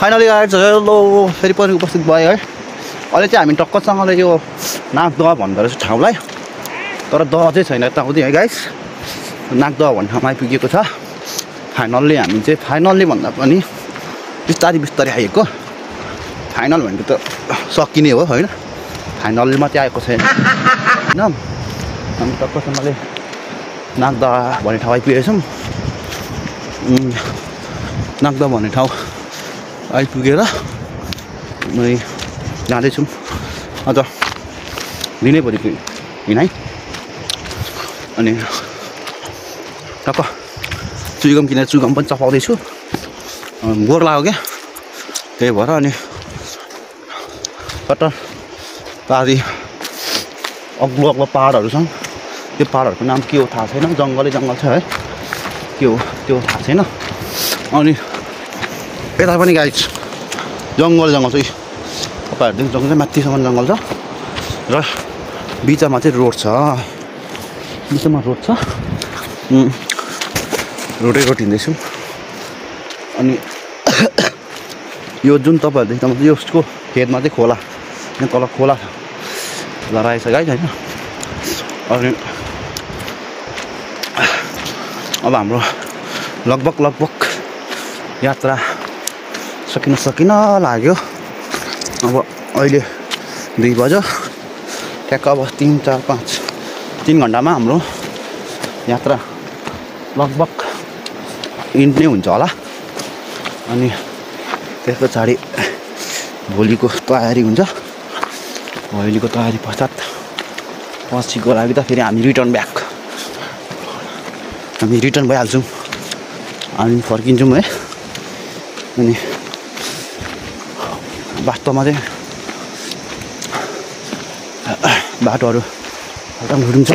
Finally guide लो फेरि पनि उपस्थित भयो है अहिले चाहिँ हामी टक्कसँगले यो नागदह भन्दो रहेछ ठाउँलाई तर दह चाहिँ छैन यताउति है गाइस नागदह भन्ने ठाउँमा आइपुगेको छ फाइनल्ली हामी चाहिँ फाइनल्ली भन्दा पनि बिस्तारै बिस्तारै आएको फाइनल भनेको त सकिने हो होइन फाइनल मात्रै आएको छैन होइन हामी टक्कसँगले नागदह भन्ने ठाउँ आइपुगेछौँ उम्, नागदह भन्ने ठाउँ आइपुगेर अनि जाँदैछौँ अझ दिनैभरिको हिँडाइ अनि टक्क चुइगम किनेर चुइगम पनि चपाउँदैछु बोर लाग्यो क्या त्यही भएर अनि कता पारी अग्लो अग्लो पाहाडहरू छन् त्यो पाहाडहरूको नाम के हो थाहा छैन जङ्गलै जङ्गल छ है के हो त्यो थाहा छैन अनि यता पनि छ जङ्गल जङ्गल छ तपाईँहरूदेखि जङ्गल चाहिँ माथिसम्म जङ्गल छ र बिचमा चाहिँ रोड छ बिचमा रोड छ रोडै रोड हिँड्दैछौँ अनि यो जुन तपाईँहरू देख्दा यसको खेतमा चाहिँ खोला यहाँ तल खोला छ खोला रहेछ गाई होइन अनि अब हाम्रो लगभग लगभग यात्रा सकिन सकिन लाग्यो। अब अहिले दुई बज्यो। ठ्याक्क अब तिन चार पाँच तिन घन्टामा हाम्रो यात्रा लगभग इन्ड नै हुन्छ होला। अनि त्यस पछाडि भोलिको तयारी हुन्छ। भोलिको तयारी पश्चात पछिको लागि त फेरि हामी रिटर्न ब्याक। हामी रिटर्न भइहाल्छौँ। हामी फर्किन्छौँ है। अनि वास्तवमा चाहिँ बाटोहरू रुडुङ छ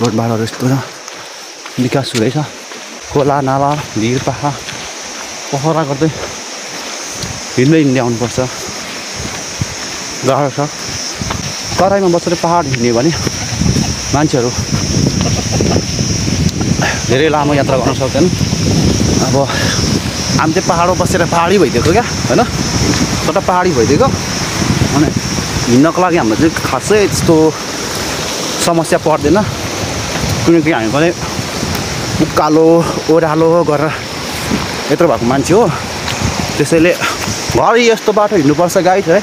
रोड बाटोहरू यस्तो छ विकास हुँदैछ खोला नाला भिर पाखा पहरा गर्दै हिँड्दै हिँड्दै आउनुपर्छ गाह्रो छ तराईमा बसेर पाहाड हिँड्यो भने मान्छेहरू धेरै लामो यात्रा गर्न सक्दैन अब हामी चाहिँ पाहाडमा बसेर पाहाडी भइदिएको क्या होइन एउटा पाहाडी भइदिएको अनि हिँड्नको लागि हाम्रो चाहिँ खासै त्यस्तो समस्या पर्दैन किनकि हामी पनि उकालो ओह्रालो गरेर यत्रो भएको मान्छे हो त्यसैले घरि यस्तो बाटो हिँड्नुपर्छ गाई है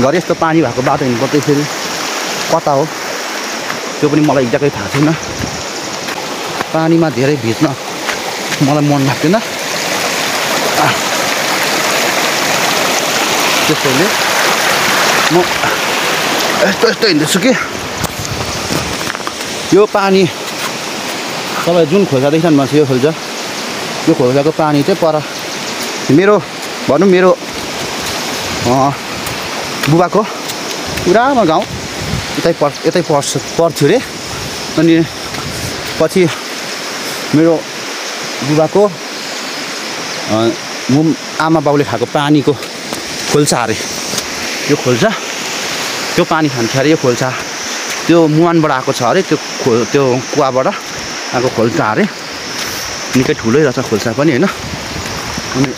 घरि यस्तो पानी भएको बाटो हिँड्नुपर्छ फेरि कता हो त्यो पनि मलाई एक्ज्याक्टै थाहा छैन पानीमा धेरै भिज्न मलाई मन लाग्दैन त्यसैले म यस्तो यस्तो हिँड्दैछु कि यो पानी तपाईँ जुन खोल्सा देख्नु भएको छ यो खोल्सा यो खोल्साको पानी चाहिँ पर मेरो भनौँ मेरो बुबाको पुरानो गाउँ यतै पर् यतै पर्छ पर्थ्यो अरे अनि पछि मेरो बुबाको आमा बाउले खाएको पानीको खोल्सा अरे। यो खोल्सा त्यो पानी खान्छ अरे यो खोल्सा। त्यो मुहानबाट आएको छ अरे त्यो खो त्यो कुवाबाट आएको खोल्सा अरे। निकै ठुलै रहेछ खोल्सा पनि होइन? अनि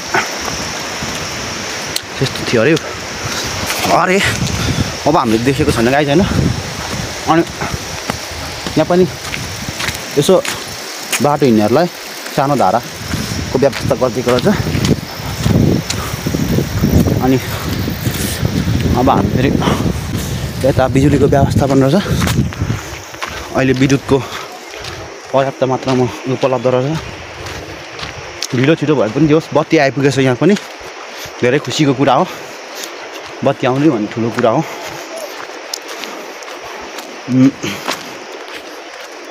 त्यस्तो थियो अरे अरे अब हामीले देखेको छैन गाई छैन अनि यहाँ पनि यसो बाटो हिँड्नेहरूलाई सानो धाराको व्यवस्था गरिदिएको रहेछ। अनि अब हामी फेरि यता बिजुलीको व्यवस्था पनि रहेछ। अहिले विद्युतको पर्याप्त मात्रामा उपलब्ध रहेछ। ढिलो छिटो भए पनि दियोस्। बत्ती आइपुगेछ यहाँ पनि। धेरै खुसीको कुरा हो। बत्ती आउने भन्ने ठुलो कुरा हो।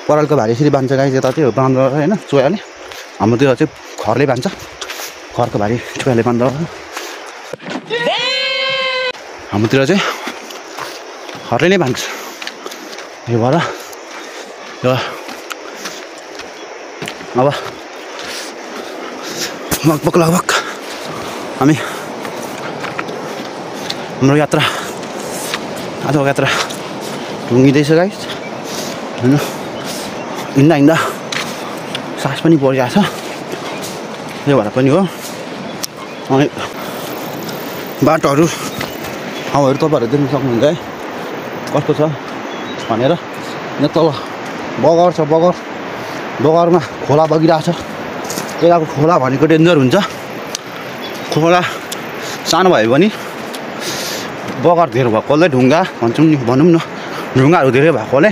परालको भारी यसरी बान्छ गाई यता चाहिँ बाँध्दो रहेछ होइन? चोयाले। हाम्रोतिर चाहिँ खरले बान्छ। खरको भारी चोयाले बाँध्दो हाम्रोतिर चाहिँ खरले नै बान्छ यो भएर र अब लगभग लगभग हामी हाम्रो यात्रा आजको यात्रा ढुङ्गिँदैछ गाइस होइन? हिँड्दा हिँड्दा सास पनि परिरहेको छ। त्यो भएर पनि हो। अनि बाटोहरू ठाउँहरू तपाईँहरू देख्न सक्नुहुन्छ है। कस्तो छ भनेर। यहाँ तल बगर छ बगर। बगरमा खोला बगिरहेको छ। यताको खोला भनेको डेन्जर हुन्छ। खोला सानो भयो भने बगर धेर भएकोले ढुङ्गा भन्छौँ नि भनौँ न ढुङ्गाहरू धेरै भएकोले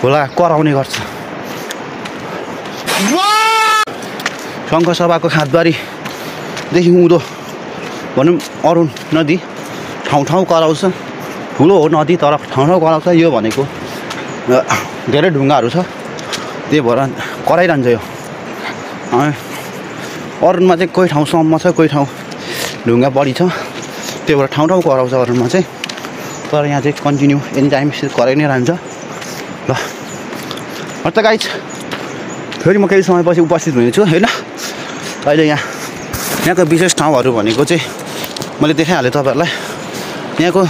खोला कराउने गर्छ। शङ्खसभाको खातबारीदेखि उँधो भनौँ अरुण नदी ठाउँ ठाउँ कराउँछ ठुलो हो नदी तर ठाउँ ठाउँ कराउँछ यो भनेको धेरै ढुङ्गाहरू छ। त्यही भएर कराइरहन्छ यो। अरुणमा चाहिँ कोही ठाउँसम्म छ कोही ठाउँ ढुङ्गा बढी छ। त्यही भएर ठाउँ ठाउँ कराउँछ अरुणमा चाहिँ। तर यहाँ चाहिँ कन्टिन्यू एनी टाइम कराइ नै रहन्छ। ल अन्त गाइज फेरि म केही समयपछि उपस्थित हुनेछु होइन? अहिले यहाँ यहाँको विशेष ठाउँहरू भनेको चाहिँ मैले देखाइहालेँ तपाईँहरूलाई। यहाँको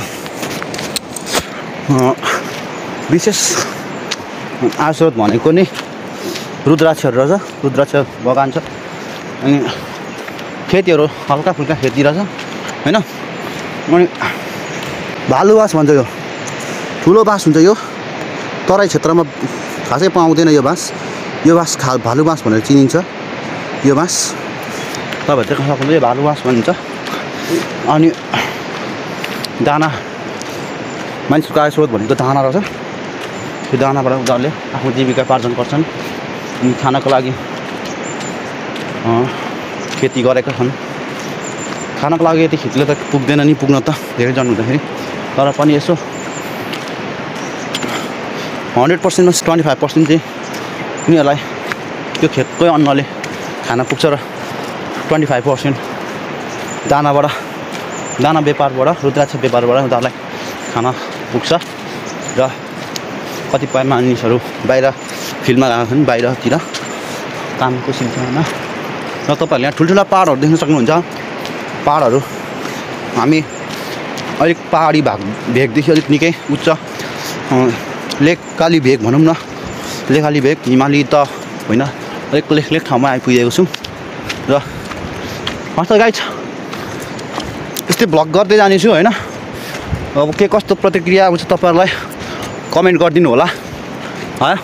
विशेष आस्रोत भनेको नि रुद्राक्षहरू रहेछ। रुद्राक्ष बगान छ। अनि खेतीहरू हल्का फुल्का खेती रहेछ होइन? अनि भालु बाँस भन्छ यो। ठुलो बाँस हुन्छ यो। तराई क्षेत्रमा खासै पाउँदैन यो बाँस। यो बाँस खा भालु बाँस भनेर चिनिन्छ। यो बाँस। तपाईँहरू देख्न सक्नुहुन्छ यो भालु बाँस भनिन्छ। अनि दाना मान्छेको आय स्रोत भनेको दाना रहेछ। त्यो दानाबाट उनीहरूले आफ्नो जीविका उपार्जन गर्छन्। अनि खानको लागि खेती गरेका छन्। खानको लागि यति खेतीले त पुग्दैन नि पुग्न त धेरैजना हुँदाखेरि। तर पनि यसो हन्ड्रेड पर्सेन्टमा ट्वेन्टी फाइभ पर्सेन्ट चाहिँ उनीहरूलाई त्यो खेतकै अन्नले खाना पुग्छ र ट्वेन्टी फाइभ पर्सेन्ट दानाबाट दाना व्यापारबाट रुद्राक्ष व्यापारबाट उनीहरूलाई खाना पुग्छ र कतिपय मानिसहरू बाहिर फिल्डमा गएका छन् बाहिरतिर कामको सिलसिलामा। र तपाईँहरूले यहाँ ठुल्ठुला पाहाडहरू देख्न सक्नुहुन्छ। पाहाडहरू हामी अलिक पाहाडी भाग भेगदेखि अलिक निकै उच्च अँ, लेक काली भेग भनौँ न। लेखाली भेग हिमाली त होइन अलिक लेख लेख ठाउँमा आइपुगेको छौँ। र हस् गाई छ। यस्तै भ्लग गर्दै जानेछु होइन? अब के कस्तो प्रतिक्रिया आउँछ तपाईँहरूलाई? कमेन्ट गरिदिनु होला। है?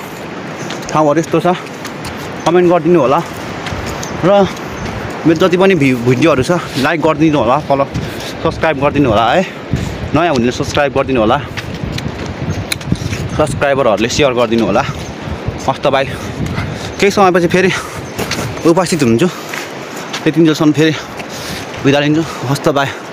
ठाउँहरू यस्तो छ। कमेन्ट गरिदिनु होला। र मेरो जति पनि भि भिडियोहरू छ लाइक गरिदिनु होला फलो सब्सक्राइब गरिदिनु होला है? नयाँ हुनेले सब्सक्राइब गरिदिनु होला। सब्सक्राइबरहरूले सेयर गरिदिनु होला। हस्त भाइ। केही समयपछि फेरि उपस्थित हुन्छु। त्यति जेलसम्म फेरि बिदा लिन्छु। हस्त भाइ।